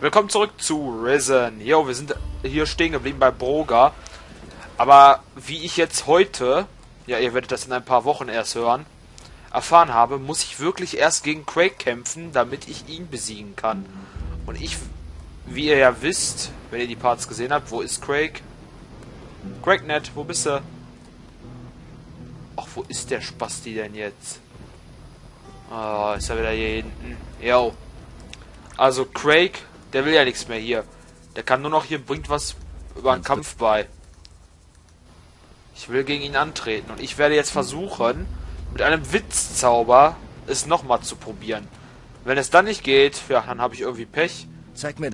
Willkommen zurück zu Risen. Jo, wir sind hier stehen geblieben bei Broga. Aber wie ich jetzt heute, ja, ihr werdet das in ein paar Wochen erst hören, erfahren habe, muss ich wirklich erst gegen Craig kämpfen, damit ich ihn besiegen kann. Und ich, wie ihr ja wisst, wenn ihr die Parts gesehen habt, wo ist Craig? Craignet, wo bist du? Ach, wo ist der Spasti denn jetzt? Oh, ist er wieder hier hinten. Jo. Also Craig, der will ja nichts mehr hier. Der kann nur noch hier, bringt was über einen Kampf bei. Ich will gegen ihn antreten. Und ich werde jetzt versuchen, mit einem Witzzauber es nochmal zu probieren. Wenn es dann nicht geht, ja, dann habe ich irgendwie Pech. Zeig mir.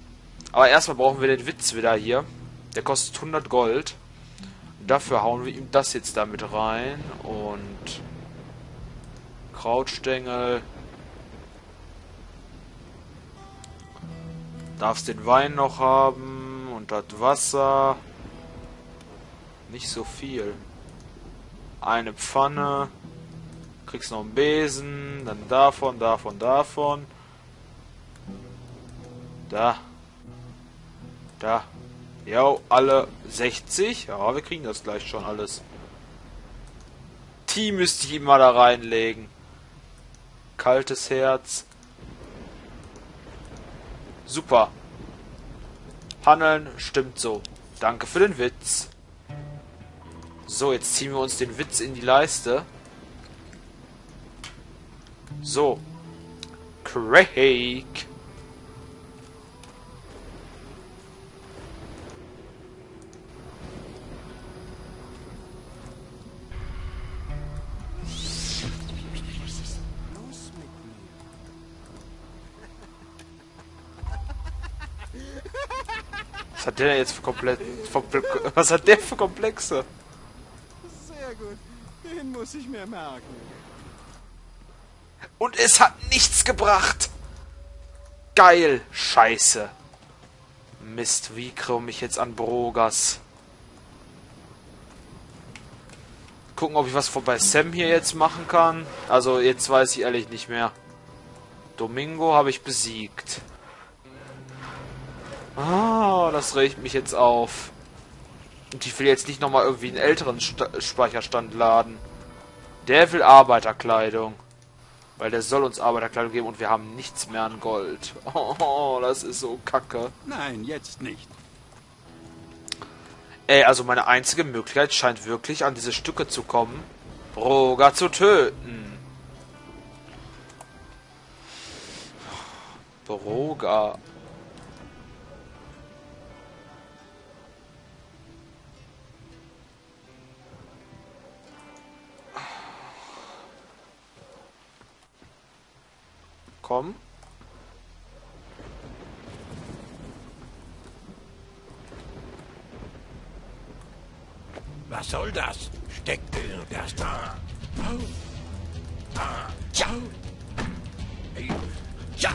Aber erstmal brauchen wir den Witz wieder hier. Der kostet 100 Gold. Dafür hauen wir ihm das jetzt damit rein. Und... Krautstängel. Darfst den Wein noch haben. Und das Wasser. Nicht so viel. Eine Pfanne. Kriegst noch einen Besen. Dann davon, davon, davon. Da. Da. Jo, alle 60. Ja, wir kriegen das gleich schon alles. Die müsste ich immer da reinlegen. Kaltes Herz. Super. Handeln stimmt so. Danke für den Witz. So, jetzt ziehen wir uns den Witz in die Leiste. So. Craig. Was hat der denn jetzt für komplett... Was hat der für Komplexe? Sehr gut. Den muss ich mir merken. Und es hat nichts gebracht. Geil. Scheiße. Mist, wie komme ich jetzt an Brogas? Gucken, ob ich was bei Sam hier jetzt machen kann. Also, jetzt weiß ich ehrlich nicht mehr. Domingo habe ich besiegt. Ah, das regt mich jetzt auf. Und ich will jetzt nicht nochmal irgendwie einen älteren St Speicherstand laden. Der will Arbeiterkleidung. Weil der soll uns Arbeiterkleidung geben und wir haben nichts mehr an Gold. Oh, das ist so kacke. Nein, jetzt nicht. Ey, also meine einzige Möglichkeit scheint wirklich an diese Stücke zu kommen, Roger zu töten. Broga. Komm. Was soll das? Steckt das da? Au. Ah. Ja. Ja.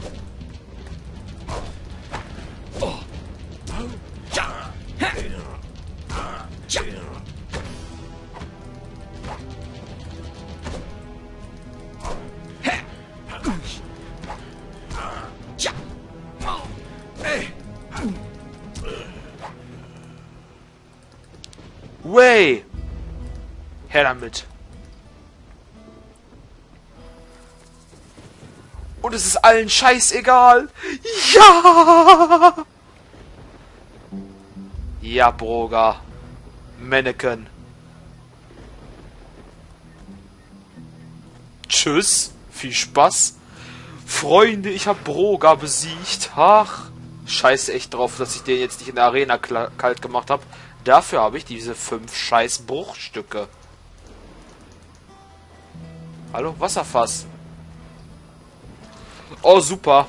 Way! Her damit. Und es ist allen scheißegal. Ja! Ja, Broga. Mannequin. Tschüss. Viel Spaß. Freunde, ich hab Broga besiegt. Ach. Scheiße echt drauf, dass ich den jetzt nicht in der Arena kalt gemacht habe. Dafür habe ich diese fünf scheiß Bruchstücke. Hallo? Wasserfass. Oh, super.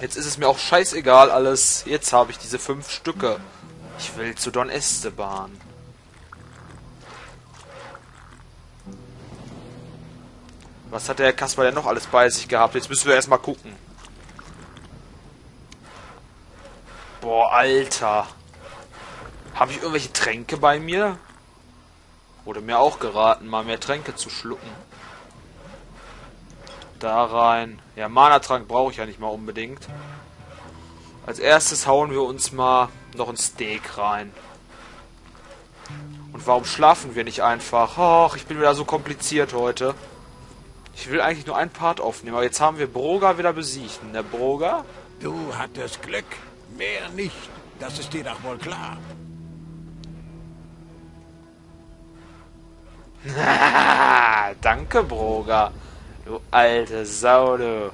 Jetzt ist es mir auch scheißegal alles. Jetzt habe ich diese fünf Stücke. Ich will zu Don Esteban. Was hat der Kasper denn noch alles bei sich gehabt? Jetzt müssen wir erstmal gucken. Boah, Alter. Habe ich irgendwelche Tränke bei mir? Wurde mir auch geraten, mal mehr Tränke zu schlucken. Da rein. Ja, Mana-Trank brauche ich ja nicht mal unbedingt. Als erstes hauen wir uns mal noch ein Steak rein. Und warum schlafen wir nicht einfach? Ach, ich bin wieder so kompliziert heute. Ich will eigentlich nur einen Part aufnehmen, aber jetzt haben wir Broga wieder besiegt. Der Broga? Du hattest Glück, mehr nicht. Das ist dir doch wohl klar. Danke, Broga. Du alte Sau, du.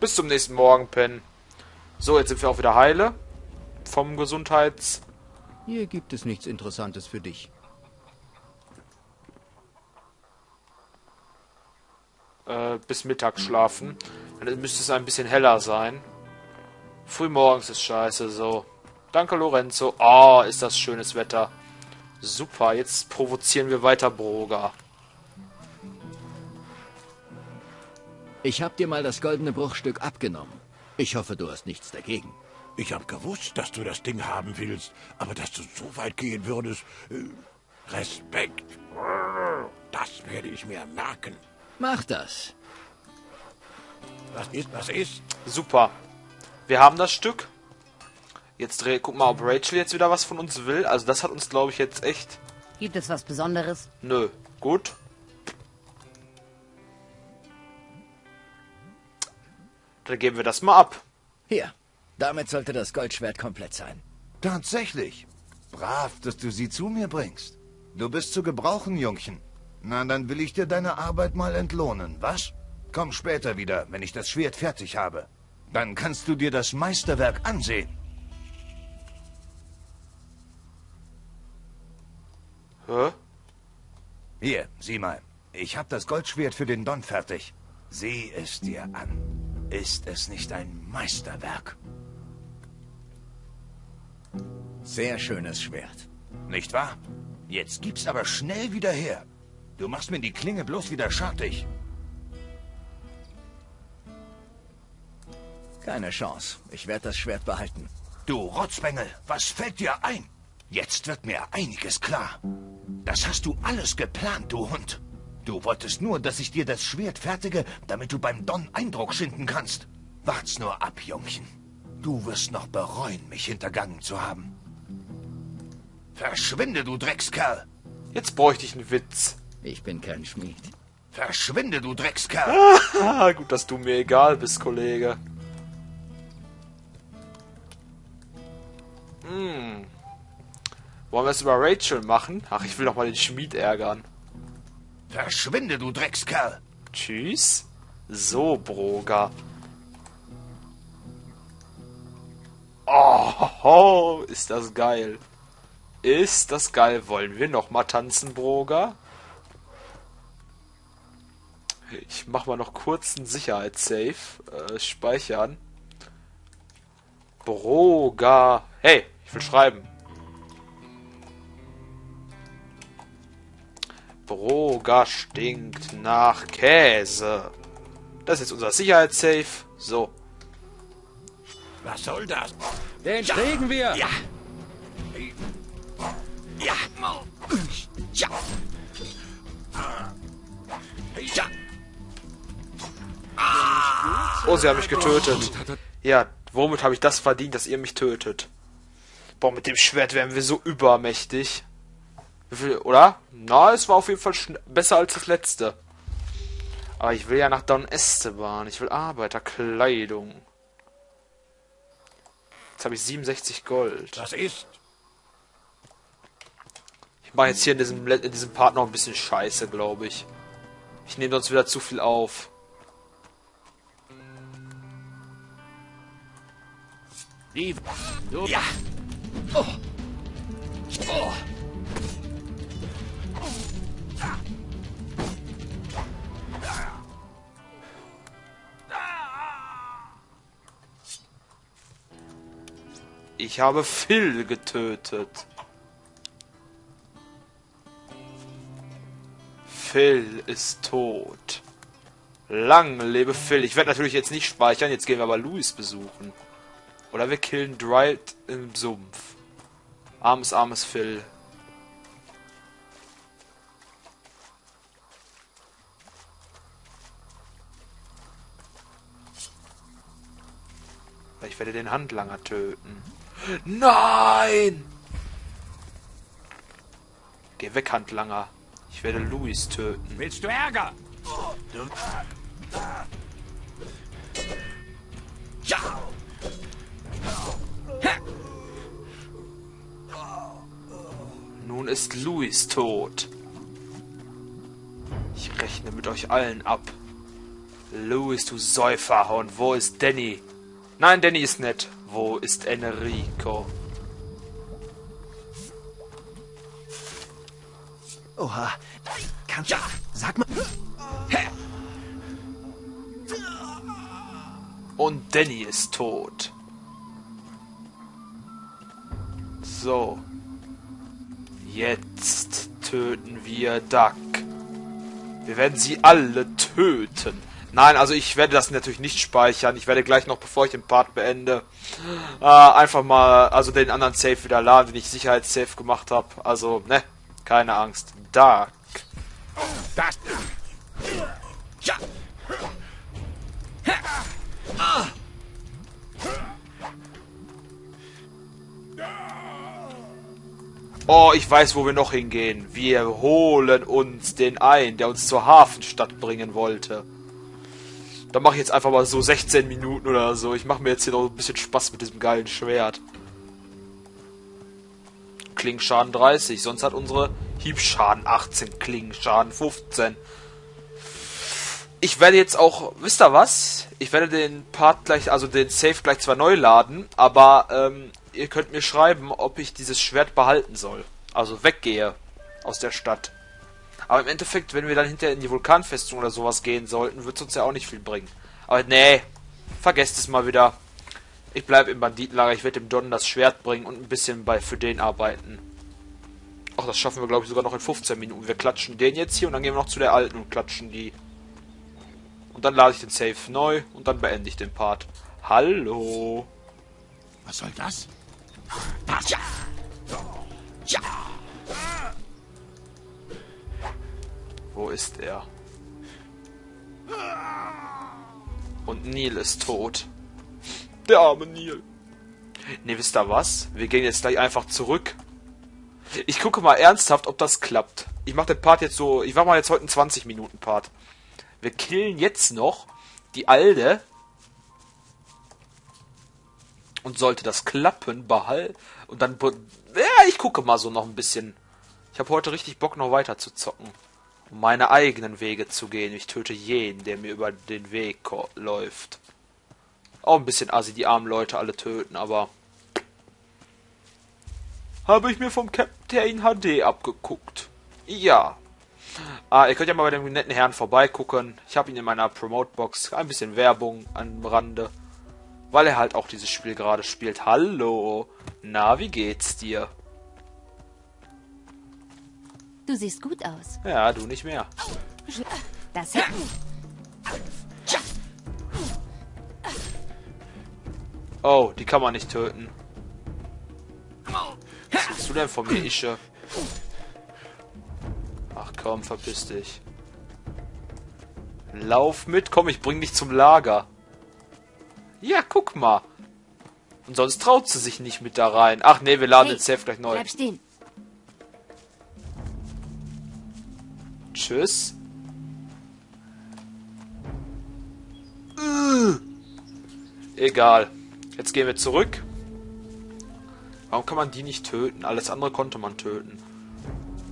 Bis zum nächsten Morgen, Pen. So, jetzt sind wir auch wieder heile. Vom Gesundheits... Hier gibt es nichts Interessantes für dich. Äh, bis Mittag schlafen. Dann müsste es ein bisschen heller sein. Frühmorgens ist scheiße, so. Danke, Lorenzo. Oh, ist das schönes Wetter. Super, jetzt provozieren wir weiter Broga. Ich hab dir mal das goldene Bruchstück abgenommen. Ich hoffe, du hast nichts dagegen. Ich hab gewusst, dass du das Ding haben willst, aber dass du so weit gehen würdest. Äh, Respekt. Das werde ich mir merken. Mach das. Was ist, was ist? Super. Wir haben das Stück. Jetzt dreh, guck mal, ob Rachel jetzt wieder was von uns will. Also das hat uns, glaube ich, jetzt echt... Gibt es was Besonderes? Nö. Gut. Dann geben wir das mal ab. Hier, damit sollte das Goldschwert komplett sein. Tatsächlich. Brav, dass du sie zu mir bringst. Du bist zu gebrauchen, Jungchen. Na, dann will ich dir deine Arbeit mal entlohnen, was? Komm später wieder, wenn ich das Schwert fertig habe. Dann kannst du dir das Meisterwerk ansehen. Hä? Hier, sieh mal. Ich hab das Goldschwert für den Don fertig. Sieh es dir an. Ist es nicht ein Meisterwerk? Sehr schönes Schwert. Nicht wahr? Jetzt gib's aber schnell wieder her. Du machst mir die Klinge bloß wieder schartig. Keine Chance. Ich werde das Schwert behalten. Du Rotzbengel, was fällt dir ein? Jetzt wird mir einiges klar. Das hast du alles geplant, du Hund. Du wolltest nur, dass ich dir das Schwert fertige, damit du beim Don Eindruck schinden kannst. Wart's nur ab, Jungchen. Du wirst noch bereuen, mich hintergangen zu haben. Verschwinde, du Dreckskerl! Jetzt bräuchte ich einen Witz. Ich bin kein Schmied. Verschwinde, du Dreckskerl! Ah, gut, dass du mir egal bist, Kollege. Hm. Wollen wir es über Rachel machen? Ach, ich will doch mal den Schmied ärgern. Verschwinde, du Dreckskerl! Tschüss. So, Broga. Oh, ist das geil. Ist das geil. Wollen wir noch mal tanzen, Broga? Ich mach mal noch kurz einen Sicherheitssave. Äh, speichern. Broga. Hey, ich will schreiben. Broga stinkt nach Käse. Das ist jetzt unser Sicherheitssave. So. Was soll das? Den kriegen wir! Ja. Ja. Ja. Ja. Oh, sie haben mich getötet. Ja, womit habe ich das verdient, dass ihr mich tötet? Boah, mit dem Schwert wären wir so übermächtig. Oder? Na, es war auf jeden Fall besser als das letzte. Aber ich will ja nach Don Esteban. Ich will Arbeiterkleidung. Jetzt habe ich 67 Gold. Das ist. Ich mache jetzt hier in diesem, in diesem Part noch ein bisschen Scheiße, glaube ich. Ich nehme sonst wieder zu viel auf. Ja. Ich habe Phil getötet. Phil ist tot. Lang lebe Phil. Ich werde natürlich jetzt nicht speichern, jetzt gehen wir aber Louis besuchen. Oder wir killen Dwight im Sumpf. Armes, armes Phil. Ich werde den Handlanger töten. Nein! Geh weg, Handlanger. Ich werde Louis töten. Willst du Ärger? Oh, du ist Louis tot. Ich rechne mit euch allen ab. Louis, du Säufer. Und wo ist Danny? Nein, Danny ist nett. Wo ist Enrico? Oha. Kannst du... Sag mal... Und Danny ist tot. So. Jetzt töten wir Duck. Wir werden sie alle töten. Nein, also ich werde das natürlich nicht speichern. Ich werde gleich noch, bevor ich den Part beende, äh, einfach mal, also den anderen Safe wieder laden, den ich Sicherheitssafe gemacht habe. Also, ne, keine Angst. Duck. Oh, ich weiß, wo wir noch hingehen. Wir holen uns den ein, der uns zur Hafenstadt bringen wollte. Da mache ich jetzt einfach mal so 16 Minuten oder so. Ich mache mir jetzt hier noch ein bisschen Spaß mit diesem geilen Schwert. Klingenschaden 30, sonst hat unsere Hiebschaden 18, Klingenschaden 15. Ich werde jetzt auch, wisst ihr was? Ich werde den Part gleich, also den Save gleich zwar neu laden, aber ähm, ihr könnt mir schreiben, ob ich dieses Schwert behalten soll. Also weggehe aus der Stadt. Aber im Endeffekt, wenn wir dann hinterher in die Vulkanfestung oder sowas gehen sollten, wird es uns ja auch nicht viel bringen. Aber nee, vergesst es mal wieder. Ich bleibe im Banditenlager, ich werde dem Don das Schwert bringen und ein bisschen bei für den arbeiten. Ach, das schaffen wir, glaube ich, sogar noch in 15 Minuten. Wir klatschen den jetzt hier und dann gehen wir noch zu der alten und klatschen die. Und dann lade ich den Save neu und dann beende ich den Part. Hallo. Was soll das? Wo ist er? Und Neil ist tot. Der arme Neil. Ne, wisst ihr was? Wir gehen jetzt gleich einfach zurück. Ich gucke mal ernsthaft, ob das klappt. Ich mache den Part jetzt so... Ich mache mal jetzt heute einen 20-Minuten-Part. Wir killen jetzt noch die Alde. Und sollte das klappen, behall... Und dann... Ja, ich gucke mal so noch ein bisschen. Ich habe heute richtig Bock, noch weiter zu zocken um meine eigenen Wege zu gehen. Ich töte jeden, der mir über den Weg läuft. Auch ein bisschen assi, die armen Leute alle töten, aber... Habe ich mir vom Captain HD abgeguckt. Ja. Ah, ihr könnt ja mal bei dem netten Herrn vorbeigucken. Ich habe ihn in meiner Promote-Box. Ein bisschen Werbung am Rande. Weil er halt auch dieses Spiel gerade spielt. Hallo. Na, wie geht's dir? Du siehst gut aus. Ja, du nicht mehr. Das. Oh, die kann man nicht töten. Was willst du denn von mir, Ische? Ach komm, verpiss dich. Lauf mit, komm, ich bring dich zum Lager. Ja, guck mal. Und sonst traut sie sich nicht mit da rein. Ach nee, wir laden Hey, den Safe gleich neu. Bleib stehen. Tschüss. Äh. Egal. Jetzt gehen wir zurück. Warum kann man die nicht töten? Alles andere konnte man töten.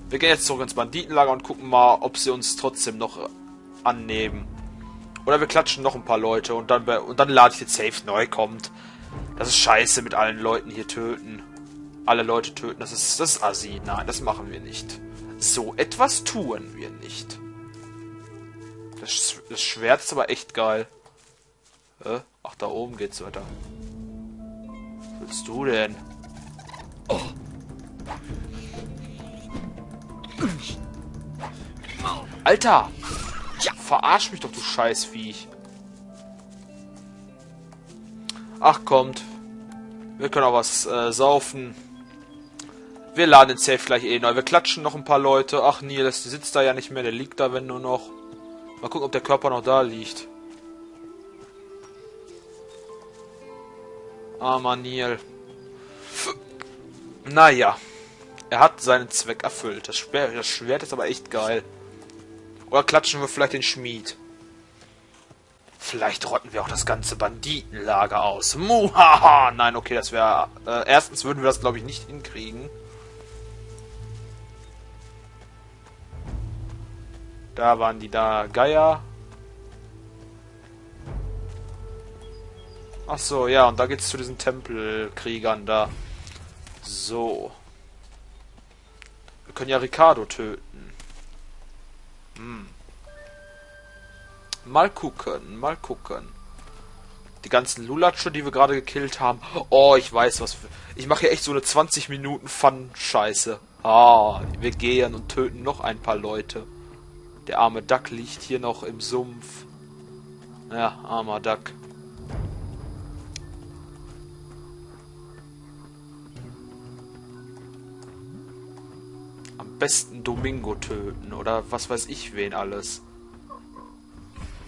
Wir gehen jetzt zurück ins Banditenlager und gucken mal, ob sie uns trotzdem noch annehmen. Oder wir klatschen noch ein paar Leute und dann, und dann lade ich den Safe neu kommt. Das ist scheiße mit allen Leuten hier töten. Alle Leute töten, das ist, das ist assi. Nein, das machen wir nicht. So etwas tun wir nicht. Das, das Schwert ist aber echt geil. Hä? Ach, da oben geht's weiter. Was willst du denn? Alter! Verarsch mich doch, du Scheißviech. Ach, kommt. Wir können auch was äh, saufen. Wir laden den Safe gleich eh neu. Wir klatschen noch ein paar Leute. Ach, der sitzt da ja nicht mehr. Der liegt da, wenn nur noch. Mal gucken, ob der Körper noch da liegt. Armer Neil. Naja. Er hat seinen Zweck erfüllt. Das Schwert ist aber echt geil. Oder klatschen wir vielleicht den Schmied. Vielleicht rotten wir auch das ganze Banditenlager aus. Muhaha! Nein, okay, das wäre... Äh, erstens würden wir das, glaube ich, nicht hinkriegen. Da waren die da Geier. Ach so, ja, und da geht's zu diesen Tempelkriegern da. So. Wir können ja Ricardo töten. Hm. Mal gucken, mal gucken. Die ganzen Lulatsche, die wir gerade gekillt haben. Oh, ich weiß was. Für, ich mache hier echt so eine 20 Minuten Fun-Scheiße. Ah, wir gehen und töten noch ein paar Leute. Der arme Duck liegt hier noch im Sumpf. Ja, armer Duck. Am besten Domingo töten oder was weiß ich wen alles.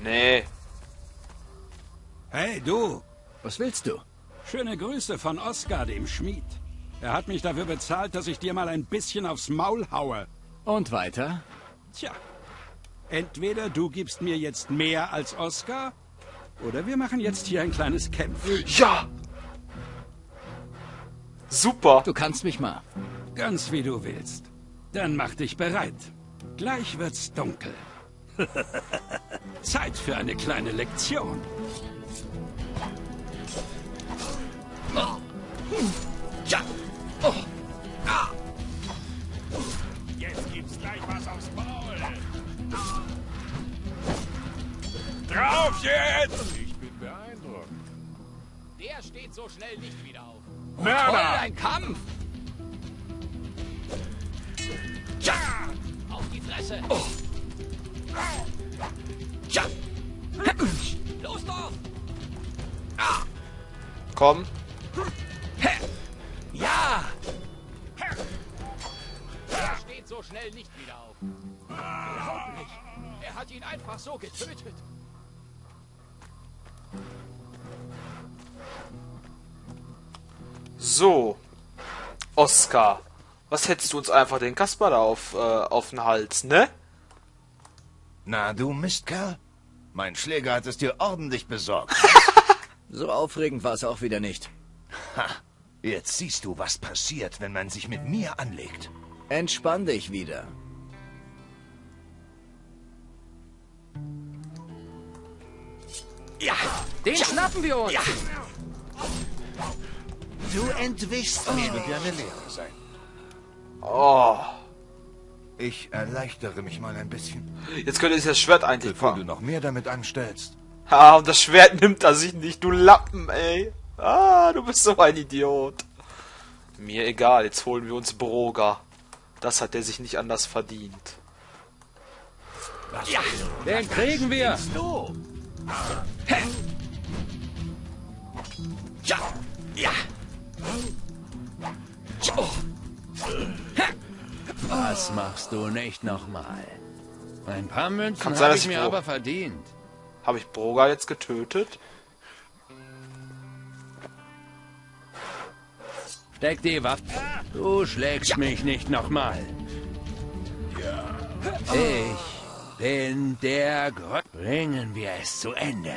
Nee. Hey, du! Was willst du? Schöne Grüße von Oskar, dem Schmied. Er hat mich dafür bezahlt, dass ich dir mal ein bisschen aufs Maul haue. Und weiter? Tja, entweder du gibst mir jetzt mehr als Oskar, oder wir machen jetzt hier ein kleines Kämpfen. Ja! Super! Du kannst mich mal. Ganz wie du willst. Dann mach dich bereit. Gleich wird's dunkel. Zeit für eine kleine Lektion. Ja. Jetzt gibt's gleich was aufs Maul. Drauf jetzt! Ich bin beeindruckt. Der steht so schnell nicht wieder auf. Mörder! ein Kampf! Ja. Auf die Fresse! Ja. Los doch! Komm. Ja. Der steht so schnell nicht wieder auf. Unglaublich! Er hat ihn einfach so getötet. So. Oscar. Was hättest du uns einfach den Kasper da auf, äh, auf den Hals, ne? Na, du Mistkerl. Mein Schläger hat es dir ordentlich besorgt. So aufregend war es auch wieder nicht. Ha. Jetzt siehst du, was passiert, wenn man sich mit mir anlegt. Entspann dich wieder. Ja. Den schnappen wir uns! Ja. Du entwischst mir. Wird ja eine Lehre sein. Oh. Ich erleichtere mich mal ein bisschen, Jetzt könnte ich das Schwert eigentlich bevor du fangen. noch mehr damit anstellst. Ah, und das Schwert nimmt er sich nicht, du Lappen, ey. Ah, du bist so ein Idiot. Mir egal, jetzt holen wir uns Broga. Das hat er sich nicht anders verdient. Ja. Den kriegen wir! Du. Ja. Ja. Was machst du nicht nochmal? Ein paar Münzen habe ich ich mir froh- aber verdient. Habe ich Broga jetzt getötet? Steck die Waffe. Du schlägst mich nicht nochmal. Ich bin der Gott. Bringen wir es zu Ende.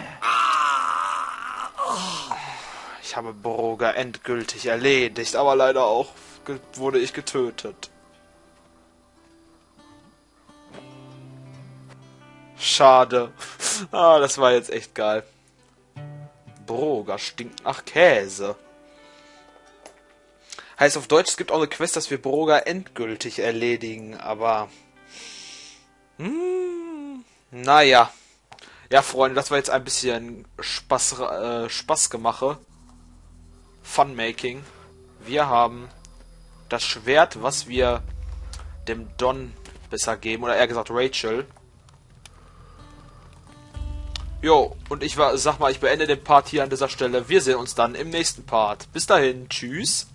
Ich habe Broga endgültig erledigt, aber leider auch wurde ich getötet. Schade. Ah, das war jetzt echt geil. Broga stinkt nach Käse. Heißt auf Deutsch, es gibt auch eine Quest, dass wir Broga endgültig erledigen, aber... Hm, naja. Ja, Freunde, das war jetzt ein bisschen Spaß, äh, Spaßgemache. Funmaking. Wir haben das Schwert, was wir dem Don besser geben, oder eher gesagt Rachel. Jo, und ich war, sag mal, ich beende den Part hier an dieser Stelle. Wir sehen uns dann im nächsten Part. Bis dahin, tschüss.